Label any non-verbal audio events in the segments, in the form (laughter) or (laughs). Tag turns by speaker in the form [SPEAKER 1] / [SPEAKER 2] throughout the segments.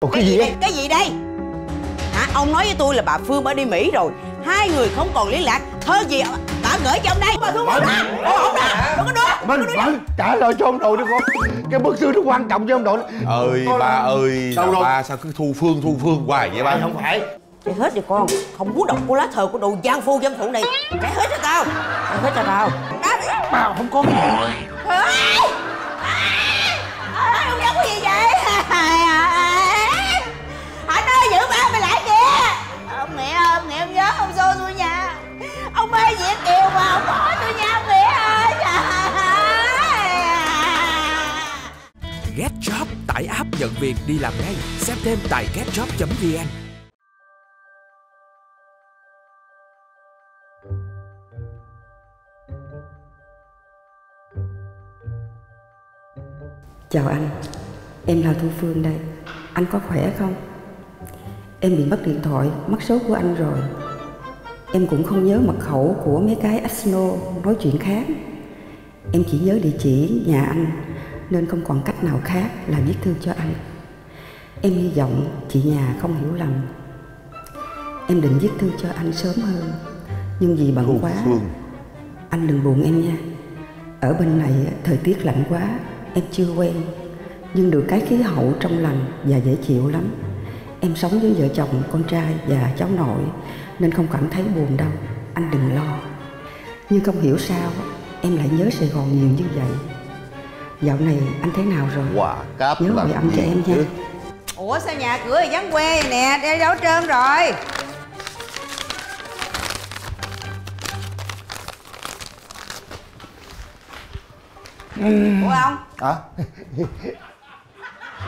[SPEAKER 1] Ủa cái gì
[SPEAKER 2] đây?
[SPEAKER 1] vậy?
[SPEAKER 2] Cái gì đây? Hả? Ông nói với tôi là bà Phương đã đi Mỹ rồi. Hai người không còn liên lạc. Thơ gì bà gửi cho ông đây. Bà Phương không ra. không ra Đừng có đưa
[SPEAKER 1] Minh, Minh, trả lời cho ông nội đi con Cái bức thư nó quan trọng cho ông nội.
[SPEAKER 3] Ơi ba ơi
[SPEAKER 1] Đâu rồi?
[SPEAKER 3] ba sao cứ thu phương thu phương hoài vậy ba?
[SPEAKER 1] Không phải.
[SPEAKER 2] Để hết rồi con. Không muốn đọc của lá thờ của đồ gian phu dâm phụ này. Trả hết cho tao. Trả hết cho tao.
[SPEAKER 1] Bà không có cái gì
[SPEAKER 4] đi làm ngay. Xem thêm tại getjob.vn.
[SPEAKER 5] Chào anh, em là Thu Phương đây. Anh có khỏe không? Em bị mất điện thoại, mất số của anh rồi. Em cũng không nhớ mật khẩu của mấy cái Asno nói chuyện khác. Em chỉ nhớ địa chỉ nhà anh nên không còn cách nào khác là viết thư cho. Em hy vọng chị nhà không hiểu lầm. Em định viết thư cho anh sớm hơn, nhưng vì bận quá,
[SPEAKER 3] Phương
[SPEAKER 5] anh đừng buồn em nha. Ở bên này thời tiết lạnh quá, em chưa quen. Nhưng được cái khí hậu trong lành và dễ chịu lắm. Em sống với vợ chồng, con trai và cháu nội nên không cảm thấy buồn đâu. Anh đừng lo. Nhưng không hiểu sao em lại nhớ Sài Gòn nhiều như vậy. Dạo này anh thế nào rồi?
[SPEAKER 3] Cáp
[SPEAKER 5] Nhớ gọi âm cho em
[SPEAKER 3] chứ?
[SPEAKER 5] nha.
[SPEAKER 2] Ủa sao nhà cửa thì vắng quê nè? Đeo đâu trơn rồi. Ủa ông
[SPEAKER 1] Hả? (laughs)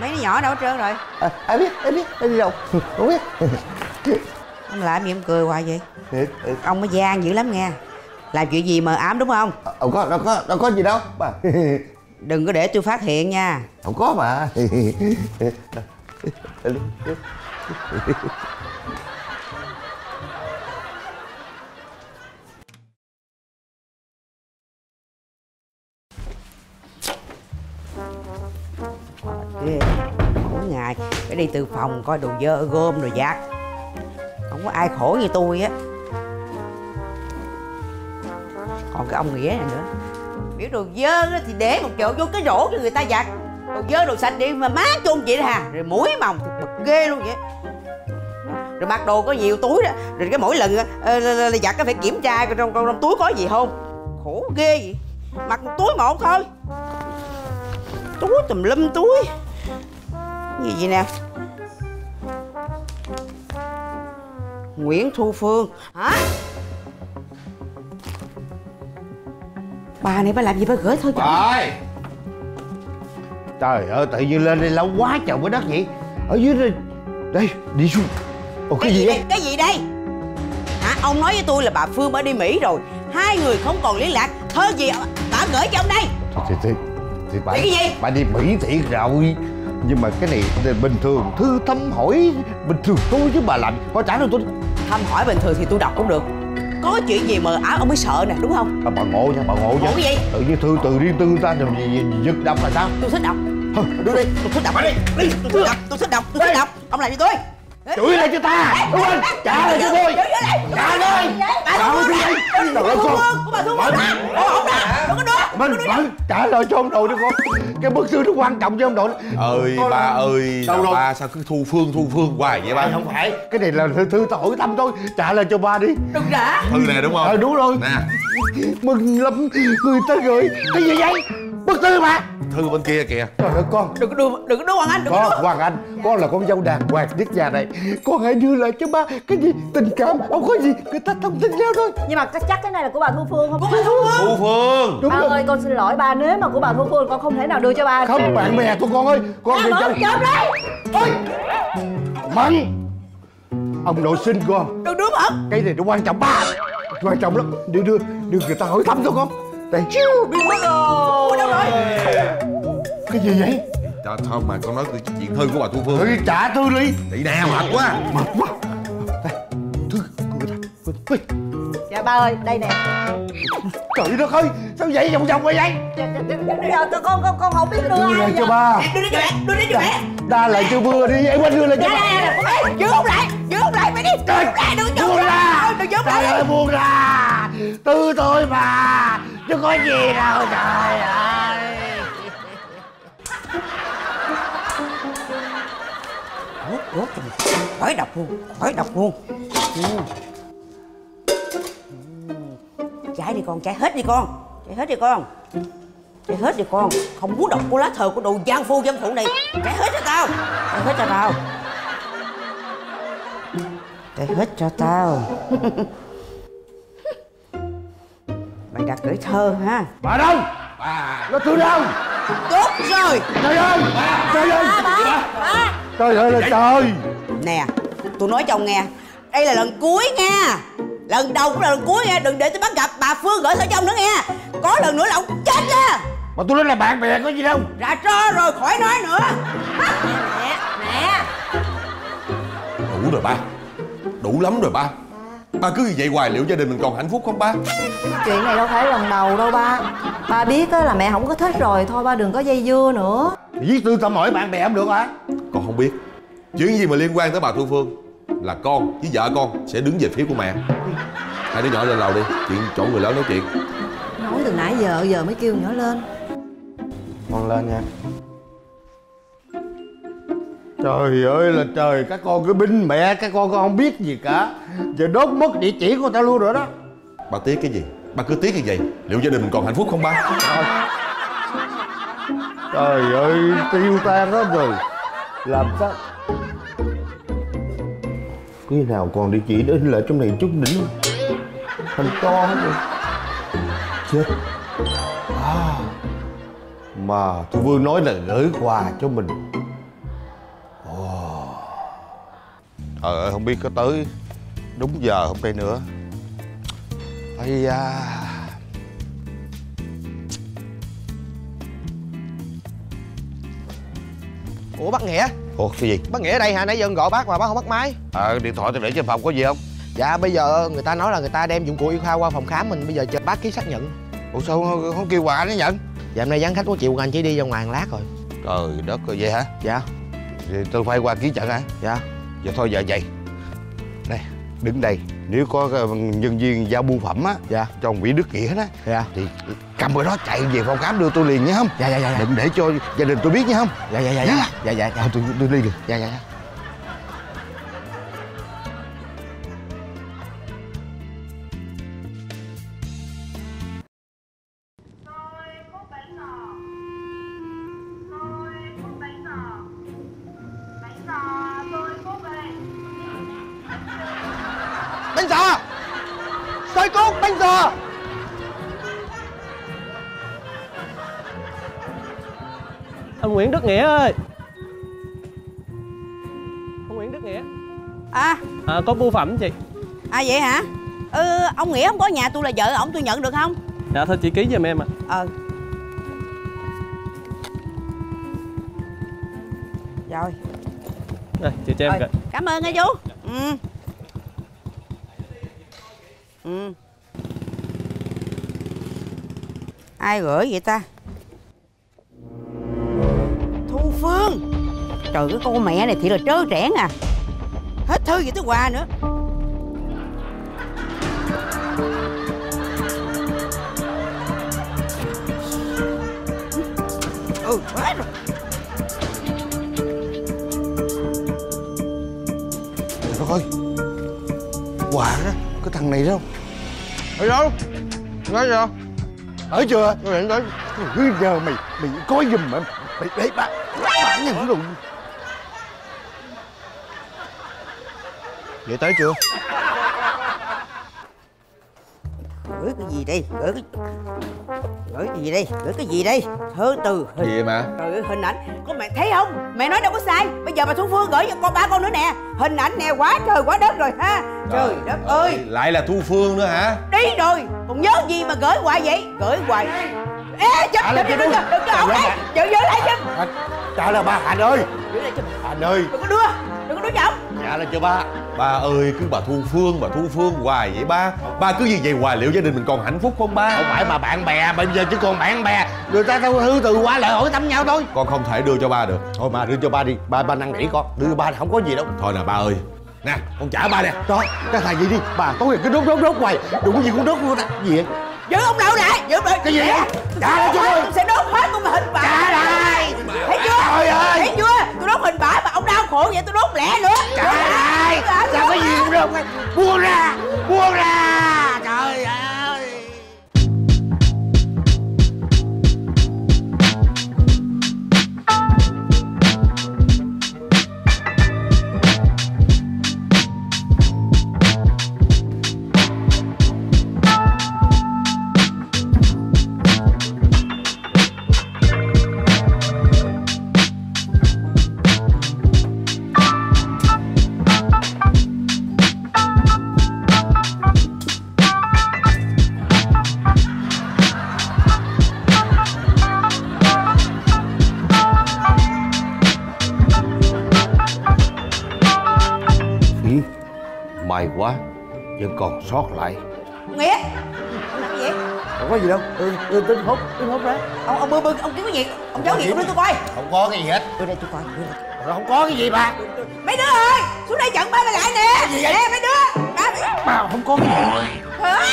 [SPEAKER 2] Mấy đứa nhỏ đâu trơn rồi.
[SPEAKER 1] À, ai biết, ai biết, ai đi đâu? Không biết.
[SPEAKER 2] Ông làm gì em cười hoài vậy. Ông mới gian dữ lắm nha Làm chuyện gì mờ ám đúng không?
[SPEAKER 1] Không có, đâu có, đâu có gì đâu
[SPEAKER 2] Đừng có để tôi phát hiện nha.
[SPEAKER 1] Không có mà (laughs)
[SPEAKER 2] ghê mỗi ngày phải đi từ phòng coi đồ dơ, gom rồi giặt. Không có ai khổ như tôi á. Còn cái ông nghĩa này nữa. Biểu đồ dơ thì để một chỗ vô cái rổ cho người ta giặt đồ dơ đồ sạch đi mà má chôn vậy hà rồi mũi mồng thì bực ghê luôn vậy. Rồi mặc đồ có nhiều túi đó. Rồi cái mỗi lần ờ, giặt có phải kiểm tra trong, trong, trong túi có gì không. Khổ ghê vậy. Mặc một túi một thôi. Túi tùm lum túi. Gì vậy nè? Nguyễn Thu Phương. Hả? Bà này bà làm gì bà gửi thôi chồng
[SPEAKER 1] Trời ơi, tự nhiên lên đây lâu quá trời với đất vậy. Ở dưới đây Đây, đi xuống. Ủa cái gì
[SPEAKER 2] đây?
[SPEAKER 1] vậy?
[SPEAKER 2] Cái gì đây? Hả? Ông nói với tôi là bà Phương đã đi Mỹ rồi. Hai người không còn liên lạc. Thơ gì bà gửi cho ông đây.
[SPEAKER 1] Thì, thì, thì bà,
[SPEAKER 2] Thì cái gì?
[SPEAKER 1] bà đi Mỹ thiệt rồi. Nhưng mà cái này bình thường Thư thăm hỏi bình thường tôi chứ bà làm. Có trả lời tôi
[SPEAKER 2] Thăm hỏi bình thường thì tôi đọc cũng được Có chuyện gì mà áo ông mới sợ nè đúng không?
[SPEAKER 1] À, Bà ngộ nha, bà ngộ nha.
[SPEAKER 2] Ngộ cái gì?
[SPEAKER 1] Tự nhiên thư từ riêng tư người ta rồi gì, giật đâm là sao?
[SPEAKER 2] Tôi thích đọc.
[SPEAKER 1] Thôi, đưa đi
[SPEAKER 2] Tôi thích đọc. Đi Đi. Tôi thích đọc Tôi thích đọc Tôi thích đọc. Ông làm gì tôi
[SPEAKER 1] Chửi lại cho ta. Đúng không? Trả lại cho tôi. Trả lời. Trả cho tôi. Trời ơi con
[SPEAKER 2] bà Thu Phương ra Ô không ra Đừng có đưa
[SPEAKER 1] Minh, Minh, trả lời cho ông nội đi con Cái bức thư nó quan trọng cho ông nội.
[SPEAKER 3] Ơi ba ơi
[SPEAKER 1] Đâu rồi?
[SPEAKER 3] ba sao cứ thu phương thu phương hoài vậy ba?
[SPEAKER 1] Không phải. Cái này là thư, hỏi thăm tôi. Trả lời cho ba đi.
[SPEAKER 2] Đừng ra
[SPEAKER 3] thư nè đúng không?
[SPEAKER 1] Ờ đúng rồi.
[SPEAKER 3] Nè.
[SPEAKER 1] Mừng lắm. Người ta gửi. Cái gì vậy Bức thư mà.
[SPEAKER 3] Thư bên kia kìa.
[SPEAKER 1] Trời ơi con.
[SPEAKER 2] Đừng có đưa Đừng có đưa Hoàng Anh Đừng có
[SPEAKER 1] Con,
[SPEAKER 2] đưa
[SPEAKER 1] Hoàng Anh Con là con dâu đàng hoàng nhất nhà này. Con hãy đưa lại cho ba Cái gì? Tình cảm Không có gì. Người ta thông tin nhau thôi.
[SPEAKER 6] Nhưng mà chắc chắc cái này là của bà thu phương không?
[SPEAKER 3] Thu phương.
[SPEAKER 1] Đúng
[SPEAKER 6] ba
[SPEAKER 1] rồi.
[SPEAKER 6] ơi con xin lỗi ba nếu mà của bà thu phương con không thể nào đưa cho ba.
[SPEAKER 1] Không bạn bè thôi con ơi. Con đi
[SPEAKER 6] mở chớp đấy
[SPEAKER 1] Ôi. Mận Ông nội sinh con.
[SPEAKER 2] Đừng đưa mất
[SPEAKER 1] Cái này nó quan trọng ba? Quan trọng lắm. Đưa đưa đưa người ta hỏi thăm thôi con Đây
[SPEAKER 2] Biến mất rồi Đâu rồi
[SPEAKER 1] Cái gì vậy
[SPEAKER 3] Trời, thôi mà con nói cái chuyện thư của bà thu phương
[SPEAKER 1] Ơi trả thư đi
[SPEAKER 3] đi nè mệt quá
[SPEAKER 1] Mệt quá Đây Thư của người ta Ôi,
[SPEAKER 6] dạ ba ơi đây nè
[SPEAKER 1] Trời đất ơi Sao vậy vòng vòng vậy vậy
[SPEAKER 6] Dạ, dạ, dạ, dạ, dạ, con con con không biết đưa
[SPEAKER 1] Đưa
[SPEAKER 6] ai
[SPEAKER 1] lại cho ba
[SPEAKER 2] Đưa đến cho mẹ Đưa đến cho mẹ
[SPEAKER 1] đa lại cho vừa đi em quên đưa lại cho
[SPEAKER 2] nè, giữ ông lại giữ ông lại mày đi
[SPEAKER 1] Trời,
[SPEAKER 2] Nè, đừng giữ
[SPEAKER 1] buông ra
[SPEAKER 2] đừng giữ ông
[SPEAKER 1] trời ơi
[SPEAKER 2] lại
[SPEAKER 1] buông ra tư tôi mà chứ có gì đâu trời ơi.
[SPEAKER 2] Rốt, rốt cho khỏi độc luôn khỏi độc luôn. Ừ. ừ. Chạy đi con chạy hết đi con. Chạy hết đi con. Chạy hết đi con. Không muốn đọc của lá thờ của đồ gian phu dâm phụ này. Chạy hết cho tao. Chạy hết cho tao. Chạy hết cho tao. (laughs) đã cưỡi thơ ha.
[SPEAKER 1] Bà đâu? Nó từ đâu
[SPEAKER 2] tốt rồi.
[SPEAKER 1] Trời ơi! Trời ơi! Trời ơi là trời!
[SPEAKER 2] Nè, tôi nói cho ông nghe Đây là lần cuối nha. Lần đầu cũng là lần cuối nha Đừng để tôi bắt gặp bà Phương gửi thơ cho ông nữa nghe. Có lần nữa là ông chết nha.
[SPEAKER 1] Mà tôi nói là bạn bè có gì đâu.
[SPEAKER 2] Ra trò rồi khỏi nói nữa. Nè, nè
[SPEAKER 3] Đủ rồi ba. Đủ lắm rồi ba Ba cứ như vậy hoài liệu gia đình mình còn hạnh phúc không ba?
[SPEAKER 6] Chuyện này đâu phải lần đầu đâu ba. Ba biết á là mẹ không có thích rồi thôi ba đừng có dây dưa nữa.
[SPEAKER 1] Viết tư thăm hỏi bạn bè không được hả
[SPEAKER 3] Con không biết. Chuyện gì mà liên quan tới bà Thu Phương? Là con với vợ con sẽ đứng về phía của mẹ. Hai đứa nhỏ lên lầu đi Chuyện chỗ người lớn nói chuyện.
[SPEAKER 6] Nói từ nãy giờ giờ mới kêu nhỏ lên.
[SPEAKER 1] Con lên nha trời ơi là trời các con cứ binh mẹ các con không biết gì cả. Giờ đốt mất địa chỉ của tao luôn rồi đó.
[SPEAKER 3] Ba tiếc cái gì? Ba cứ tiếc như vậy Liệu gia đình mình còn hạnh phúc không ba?
[SPEAKER 1] Trời ơi tiêu tan hết rồi. Làm sao? Khi nào còn địa chỉ in lại trong này chút đỉnh thành to hết rồi. Chết. À, mà thu vương nói là gửi quà cho mình trời ơi không biết có tới đúng giờ không đây nữa. Ây da.
[SPEAKER 7] Ủa bác Nghĩa?
[SPEAKER 1] Ủa cái gì?
[SPEAKER 7] Bác Nghĩa ở đây hả? Nãy giờ gọi bác mà bác không bắt máy.
[SPEAKER 1] Ờ điện thoại tôi để trên phòng có gì không?
[SPEAKER 7] Dạ bây giờ người ta nói là người ta đem dụng cụ y khoa qua phòng khám mình Bây giờ chờ bác ký xác nhận.
[SPEAKER 1] Ủa sao không, không kêu quà nó nhận
[SPEAKER 7] Dạ hôm nay gián khách có chịu anh chỉ đi ra ngoài một lát rồi.
[SPEAKER 1] Trời đất ơi vậy hả?
[SPEAKER 7] Dạ.
[SPEAKER 1] Vậy tôi phải qua ký trận hả?
[SPEAKER 7] Dạ
[SPEAKER 1] Vậy thôi giờ vậy. Này đứng đây. Nếu có cái nhân viên giao bưu phẩm á
[SPEAKER 7] Dạ.
[SPEAKER 1] Cho ông Nguyễn Đức Nghĩa đó
[SPEAKER 7] Dạ.
[SPEAKER 1] Thì cầm cái đó chạy về phòng khám đưa tôi liền nhé không?
[SPEAKER 7] Dạ dạ dạ dạ.
[SPEAKER 1] Đừng để cho gia đình tôi biết nhé không?
[SPEAKER 7] Dạ dạ dạ dạ. Dạ dạ dạ.
[SPEAKER 1] Thôi tôi, tôi đi liền
[SPEAKER 7] Dạ dạ dạ Bánh giò Xôi cốt bánh giò
[SPEAKER 8] Ông Nguyễn Đức Nghĩa ơi! Ông Nguyễn Đức Nghĩa.
[SPEAKER 2] À,
[SPEAKER 8] à, Có bưu phẩm chị.
[SPEAKER 2] À vậy hả? Ừ, ông Nghĩa không có nhà tôi là vợ ổng tôi nhận được không?
[SPEAKER 8] Dạ thôi chị ký giùm em ạ.
[SPEAKER 2] Ờ Rồi,
[SPEAKER 8] Đây chị cho em
[SPEAKER 2] rồi. cảm ơn nghe chú. Ừ Ừ. Ai gửi vậy ta? Thu Phương. Trời cái con mẹ này thì là trớ trẽn à. Hết thư gì tới quà nữa. Ừ, quá rồi.
[SPEAKER 1] Trời đất ơi. Quà đó Cái thằng này đâu
[SPEAKER 7] Đâu? Nói sao
[SPEAKER 1] Ở chưa?
[SPEAKER 7] Tôi định tới
[SPEAKER 1] Cứ giờ mày Mày coi giùm mà. Mày để bà Bà nhận rồi
[SPEAKER 7] Vậy tới chưa?
[SPEAKER 2] Gửi cái gì đây? Gửi cái gửi cái gì đây? Gửi cái gì đây? Thơ từ hình.
[SPEAKER 3] Gì mà?
[SPEAKER 2] Trời ơi hình ảnh. Con mẹ thấy không? Mẹ nói đâu có sai. Bây giờ bà thu phương gửi cho con ba con nữa nè. Hình ảnh nè quá trời quá đất rồi ha trời đất ơi.
[SPEAKER 3] Lại là Thu Phương nữa hả?
[SPEAKER 2] Đi rồi. Còn nhớ gì mà gửi hoài vậy? Gửi hoài. Ê chụp
[SPEAKER 1] Trả
[SPEAKER 2] chụp đừng đừng có ổng đây giữ giữ lại chụp.
[SPEAKER 1] Trả lời ba Hạnh ơi.
[SPEAKER 2] Giữ lại chụp.
[SPEAKER 1] Hạnh ơi.
[SPEAKER 2] Đừng có đưa đừng có đưa cho ổng
[SPEAKER 1] Trả lời cho ba.
[SPEAKER 3] Ba ơi cứ bà Thu Phương bà Thu Phương hoài vậy ba. Ba cứ như vậy hoài liệu gia đình mình còn hạnh phúc không ba?
[SPEAKER 1] Không phải mà bạn bè bây giờ chỉ còn bạn bè. Người ta theo hư từ qua lại hỏi thăm nhau thôi.
[SPEAKER 3] Con không thể đưa cho ba được.
[SPEAKER 1] Thôi mà đưa cho ba đi. Ba ba năn nỉ con. Đưa ba không có gì đâu.
[SPEAKER 3] Thôi nè ba ơi Nè con trả ba nè.
[SPEAKER 1] Đó cái thằng gì đi? Bà tối ngày cứ đốt đốt đốt hoài. Đụng cái gì cũng đốt luôn đó gì vậy?
[SPEAKER 2] Giữ ông đâu lại giữ lại
[SPEAKER 1] Cái gì vậy? Trả lại cho tôi.
[SPEAKER 2] sẽ đốt hết con hình bả
[SPEAKER 1] Trả lại.
[SPEAKER 2] thấy chưa?
[SPEAKER 1] Trời ơi.
[SPEAKER 2] thấy chưa? Tôi đốt hình bả mà ông đau khổ vậy tôi đốt lẻ nữa.
[SPEAKER 1] Trả lại. Sao cái gì cũng đốt. Buông ra. Buông ra. Trời ơi may quá vẫn còn sót lại.
[SPEAKER 2] Nghĩa ông làm gì vậy?
[SPEAKER 1] Không có gì đâu. Ừ, ừ, tính hút tính hút ra.
[SPEAKER 2] Ông ông bưng bưng ông kiếm cái gì? Ông giấu gì ông đưa tôi coi.
[SPEAKER 1] Không có cái gì hết.
[SPEAKER 2] Đưa đây tôi coi.
[SPEAKER 1] Rồi không có cái gì bà.
[SPEAKER 2] Mấy đứa ơi xuống đây chặn ba mày lại nè. Nè mấy đứa. Ba
[SPEAKER 1] bà không có cái gì.
[SPEAKER 2] Ơi ơi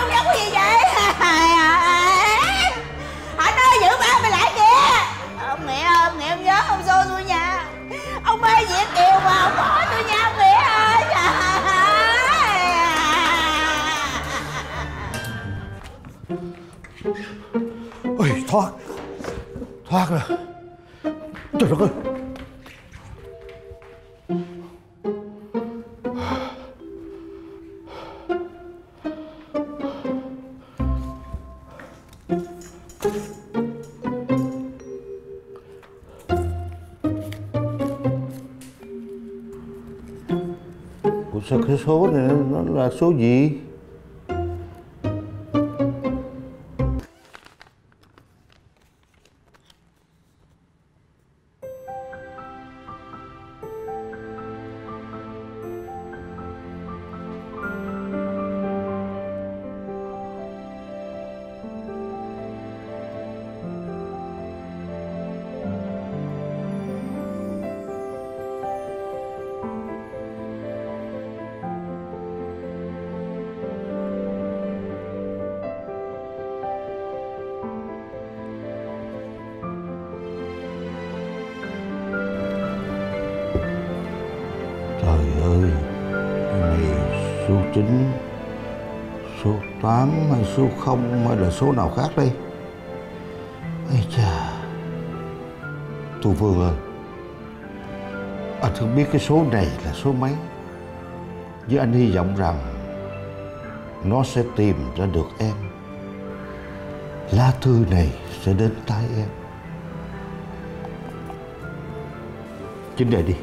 [SPEAKER 2] ông giấu cái gì vậy (laughs)
[SPEAKER 1] thoát. Thoát rồi. Trời đất ơi. Ủa, sao cái số này nó nó là số gì? Ơi, cái này số 9, số 8 hay số 0 hay là số nào khác đây? Ây chà, Thu Phương ơi, à, anh không biết cái số này là số mấy. Với anh hy vọng rằng nó sẽ tìm ra được em. Lá thư này sẽ đến tay em. Chính đề đi.